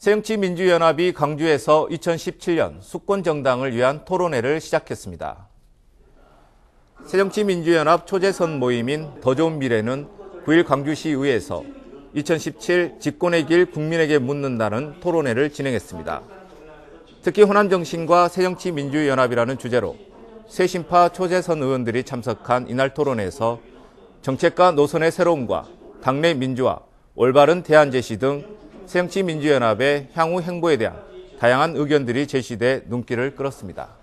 새정치민주연합이 강주에서 2017년 수권정당을 위한 토론회를 시작했습니다. 새정치민주연합 초재선 모임인 더 좋은 미래는 9일 광주시의회에서 2017 집권의 길 국민에게 묻는다는 토론회를 진행했습니다. 특히 호남정신과 새정치민주연합이라는 주제로 새신파 초재선 의원들이 참석한 이날 토론회에서 정책과 노선의 새로움과 당내 민주화, 올바른 대안 제시 등 새정치민주연합의 향후 행보에 대한 다양한 의견들이 제시돼 눈길을 끌었습니다.